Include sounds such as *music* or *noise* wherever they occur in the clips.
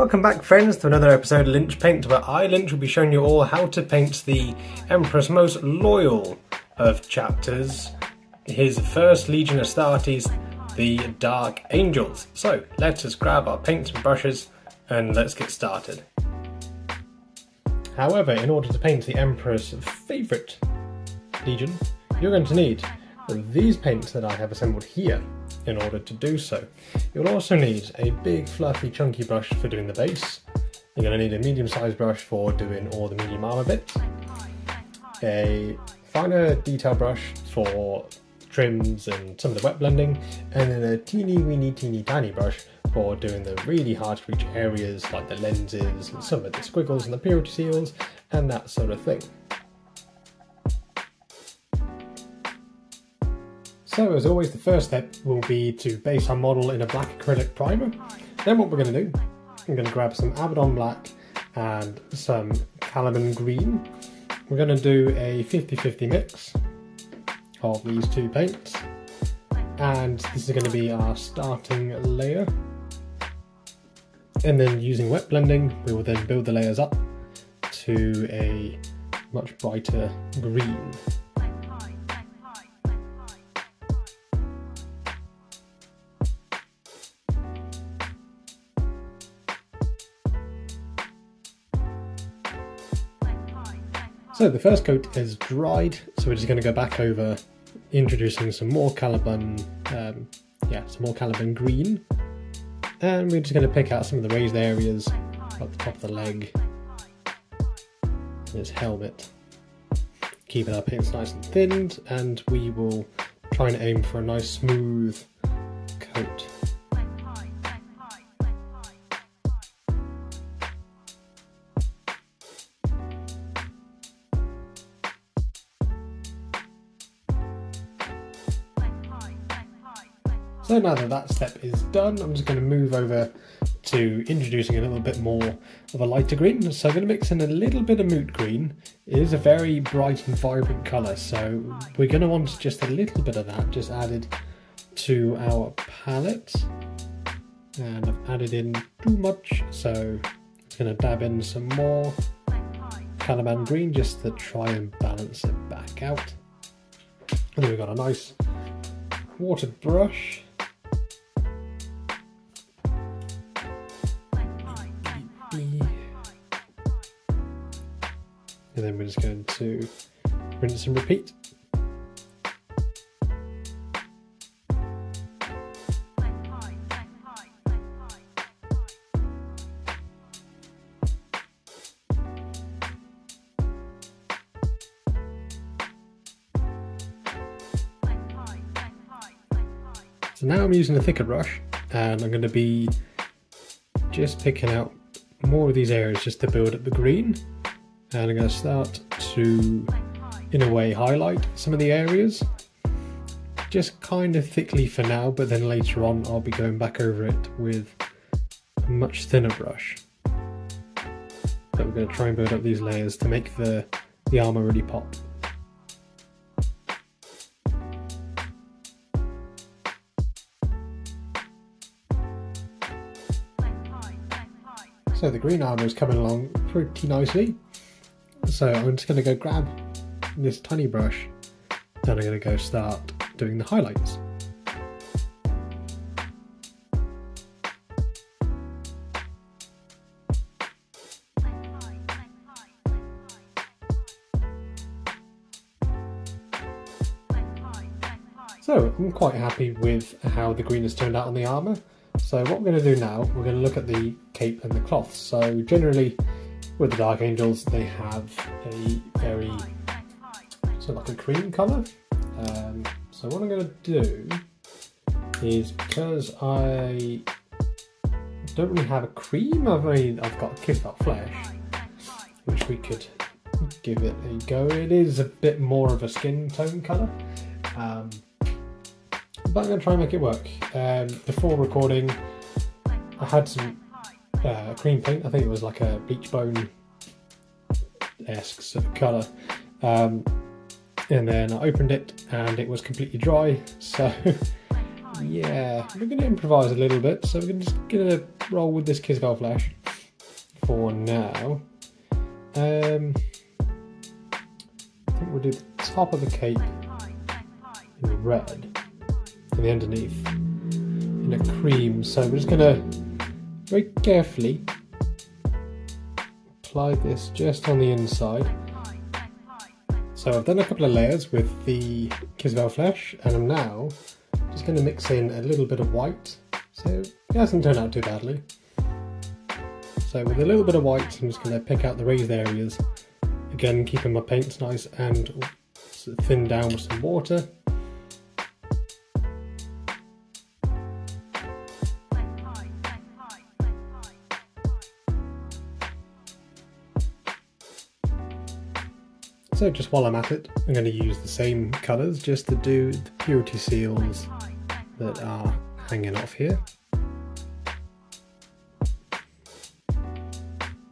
Welcome back friends to another episode of Lynch Paint where I, Lynch, will be showing you all how to paint the Emperor's most loyal of chapters, his first Legion of Astartes, the Dark Angels. So let us grab our paints and brushes and let's get started. However, in order to paint the Emperor's favourite Legion, you're going to need these paints that I have assembled here in order to do so. You'll also need a big fluffy chunky brush for doing the base. You're going to need a medium sized brush for doing all the medium armour bits. A finer detail brush for trims and some of the wet blending, and then a teeny weeny teeny tiny brush for doing the really hard to reach areas like the lenses and some of the squiggles and the purity seals and that sort of thing. So as always the first step will be to base our model in a black acrylic primer. Then what we're going to do, I'm going to grab some Abaddon black and some Caliban green. We're going to do a 50-50 mix of these two paints and this is going to be our starting layer and then using wet blending we will then build the layers up to a much brighter green. So the first coat is dried, so we're just going to go back over introducing some more Caliban, um, yeah, some more Caliban green. And we're just going to pick out some of the raised areas at the top of the leg, his helmet. Keeping our it's nice and thinned, and we will try and aim for a nice smooth coat. So now that that step is done, I'm just going to move over to introducing a little bit more of a lighter green. So I'm going to mix in a little bit of moot green. It is a very bright and vibrant colour, so we're going to want just a little bit of that just added to our palette. And I've added in too much, so I'm going to dab in some more Caliban green just to try and balance it back out. And then we've got a nice watered brush and then we're just going to rinse and repeat. So now I'm using a thicker brush and I'm going to be just picking out more of these areas just to build up the green and I'm going to start to in a way highlight some of the areas. Just kind of thickly for now but then later on I'll be going back over it with a much thinner brush. But we're going to try and build up these layers to make the the armor really pop. So the green armor is coming along pretty nicely. So I'm just going to go grab this tiny brush then I'm going to go start doing the highlights. So I'm quite happy with how the green has turned out on the armour. So what we're going to do now, we're going to look at the cape and the cloth. So generally with the Dark Angels, they have a very sort of like a cream colour. Um, so what I'm going to do is because I don't really have a cream, I've I've got Kith'art Flesh, which we could give it a go. It is a bit more of a skin tone colour. Um, but I'm going to try and make it work. Um, before recording, I had some uh, cream paint. I think it was like a beach bone esque sort of colour. Um, and then I opened it and it was completely dry. *laughs* So yeah, we're going to improvise a little bit. So we're just going to roll with this Kith'art Flash for now. Um, I think we'll do the top of the cape in red and the underneath in a cream. So we're just gonna very carefully apply this just on the inside. So I've done a couple of layers with the Kislev flesh and I'm now just going to mix in a little bit of white. So it hasn't turned out too badly. So with a little bit of white I'm just going to pick out the raised areas. Again keeping my paints nice and thin down with some water. So just while I'm at it, I'm going to use the same colours just to do the purity seals that are hanging off here.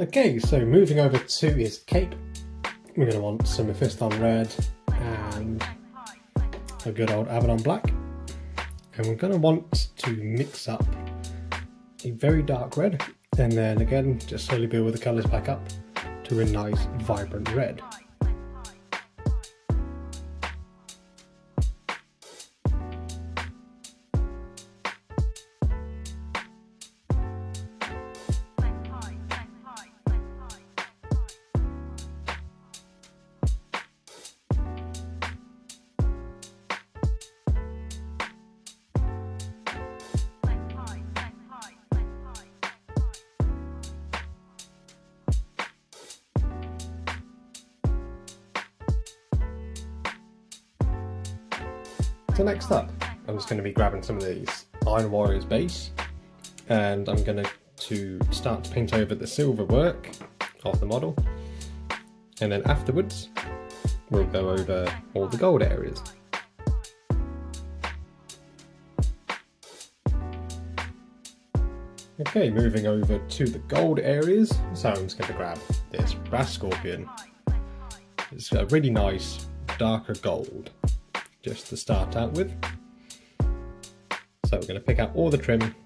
Okay, so moving over to his cape, we're going to want some Mephiston Red and a good old Abaddon Black. And we're going to want to mix up a very dark red and then again just slowly build with the colours back up to a nice vibrant red. So next up, I'm just going to be grabbing some of these Iron Warriors base and I'm going to, to start to paint over the silver work of the model and then afterwards we'll go over all the gold areas. Okay, moving over to the gold areas, so I'm just going to grab this Brass Scorpion. It's a really nice darker gold just to start out with. So we're going to pick out all the trim,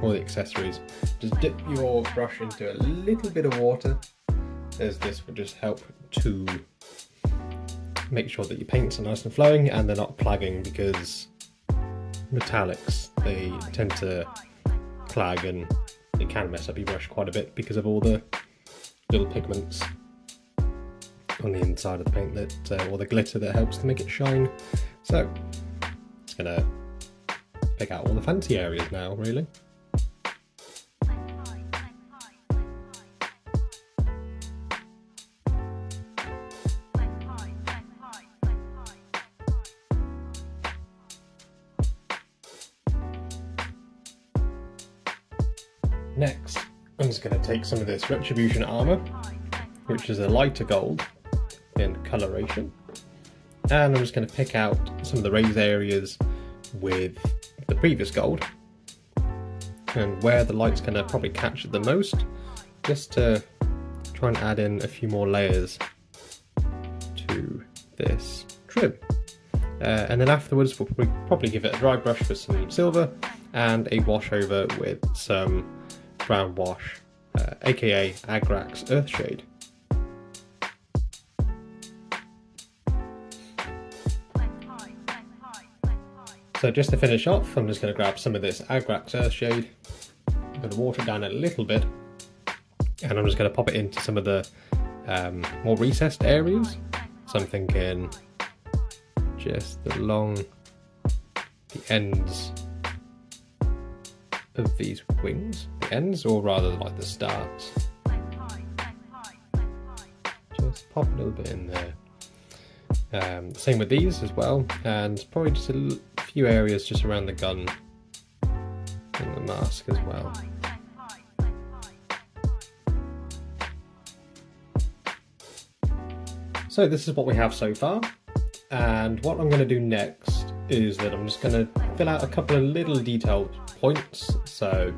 all the accessories. Just dip your brush into a little bit of water as this will just help to make sure that your paints are nice and flowing and they're not clagging because metallics, they tend to clag and it can mess up your brush quite a bit because of all the little pigments on the inside of the paint that, uh, or the glitter that helps to make it shine. So, it's gonna pick out all the fancy areas now, really. Next, I'm just going to take some of this Retributor armour, which is a lighter gold, in coloration. And I'm just going to pick out some of the raised areas with the previous gold and where the light's going to probably catch it the most just to try and add in a few more layers to this trim. Uh, and then afterwards we'll probably, probably give it a dry brush with some silver and a wash over with some brown wash, uh, aka Agrax Earthshade. So just to finish off, I'm just going to grab some of this Agrax Earthshade. I'm going to water it down a little bit. And I'm just going to pop it into some of the um, more recessed areas. So I'm thinking just along the ends of these wings. The ends, or rather like the starts. Just pop a little bit in there. Um, same with these as well, and probably just a few areas just around the gun and the mask as well. So this is what we have so far, and what I'm going to do next is that I'm just going to fill out a couple of little detailed points. So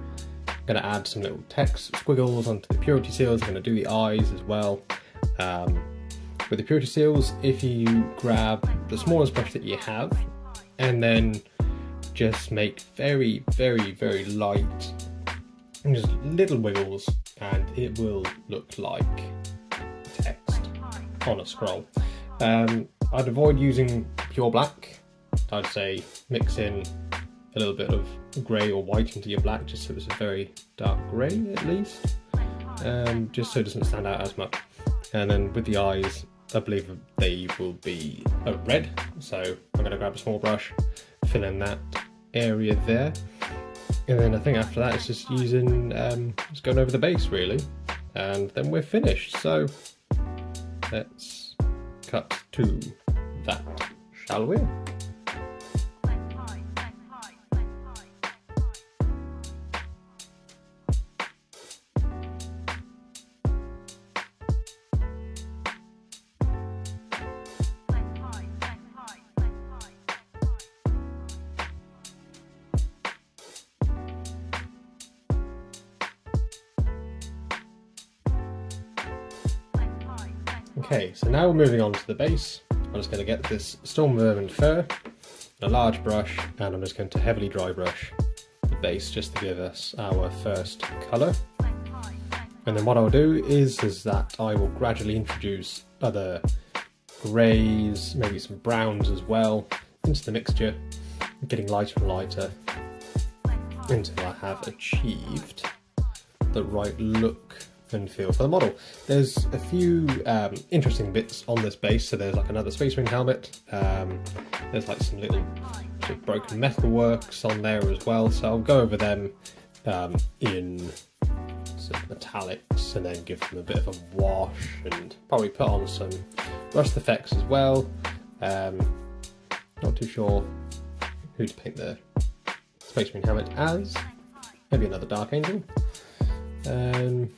I'm going to add some little text squiggles onto the purity seals, I'm going to do the eyes as well. Um, with the purity seals, if you grab the smallest brush that you have and then just make very, very, very light just little wiggles and it will look like text on a scroll. Um, I'd avoid using pure black. I'd say mix in a little bit of grey or white into your black just so it's a very dark grey at least, um, just so it doesn't stand out as much. And then with the eyes, I believe they will be uh, red, so I'm going to grab a small brush, fill in that area there. And then I think after that it's just using, um, just going over the base really. And then we're finished. So let's cut to that, shall we? Okay, so now we're moving on to the base. I'm just going to get this Stormvermin fur, a large brush, and I'm just going to heavily dry brush the base just to give us our first colour. And then what I'll do is, is that I will gradually introduce other greys, maybe some browns as well, into the mixture, getting lighter and lighter until I have achieved the right look and feel for the model. There's a few um, interesting bits on this base, so there's like another Space Marine helmet, um, there's like some little sort of broken metal works on there as well, so I'll go over them um, in sort metallics and then give them a bit of a wash and probably put on some rust effects as well. Um, not too sure who to paint the Space Marine helmet as, maybe another Dark Angel. Um,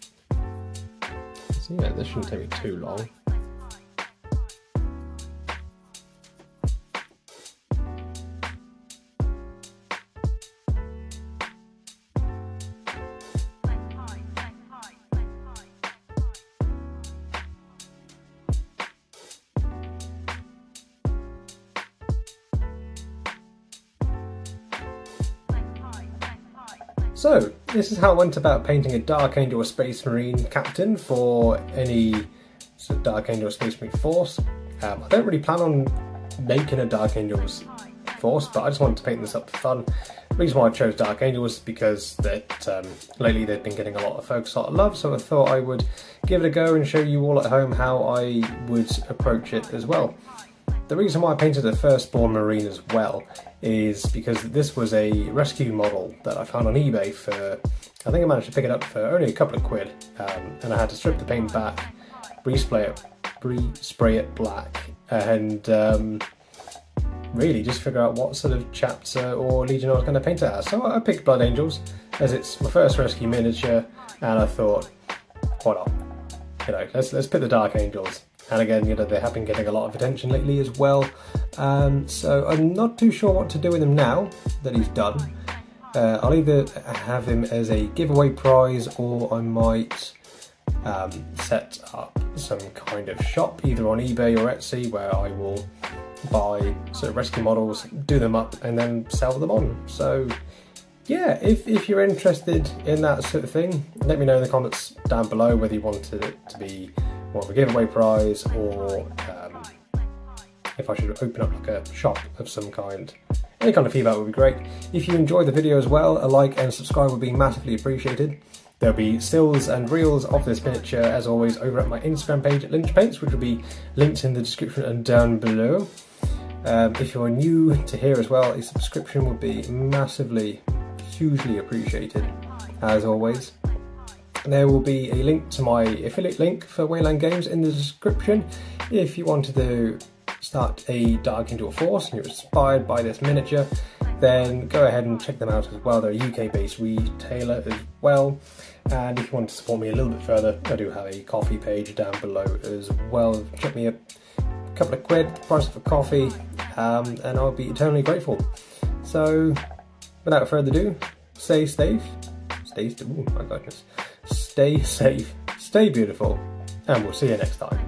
so yeah, this shouldn't take me too long. So, this is how I went about painting a Dark Angel Space Marine captain for any Dark Angel Space Marine force. Um, I don't really plan on making a Dark Angel's force, but I just wanted to paint this up for fun. The reason why I chose Dark Angel was because that um, lately they've been getting a lot of a lot of love, so I thought I would give it a go and show you all at home how I would approach it as well. The reason why I painted a Firstborn Marine as well is because this was a rescue model that I found on eBay for, I think I managed to pick it up for only a couple of quid, um, and I had to strip the paint back, respray it, re-spray it black, and um, really just figure out what sort of chapter or legion I was going to paint it as. So I picked Blood Angels, as it's my first rescue miniature, and I thought, why not? You know, let's, let's pick the Dark Angels. And again, you know, they have been getting a lot of attention lately as well. Um, so I'm not too sure what to do with him now that he's done. Uh, I'll either have him as a giveaway prize or I might um, set up some kind of shop either on eBay or Etsy where I will buy sort of rescue models, do them up and then sell them on. So yeah, if, if you're interested in that sort of thing, let me know in the comments down below whether you wanted it to be of a giveaway prize or um, if I should open up like a shop of some kind. Any kind of feedback would be great. If you enjoyed the video as well, a like and subscribe would be massively appreciated. There'll be stills and reels of this miniature as always over at my Instagram page at Lynch Paints, which will be linked in the description and down below. Um, if you're new to here as well, a subscription would be massively, hugely appreciated as always. There will be a link to my affiliate link for Wayland Games in the description if you wanted to start a Dark Angel Force and you're inspired by this miniature, then go ahead and check them out as well. They're a UK based retailer as well. And if you want to support me a little bit further, I do have a Ko-Fi page down below as well. Check me a couple of quid, price a coffee, um, and I'll be eternally grateful. So, without further ado, stay safe, stay, oh my goodness, stay safe, stay beautiful, and we'll see you next time.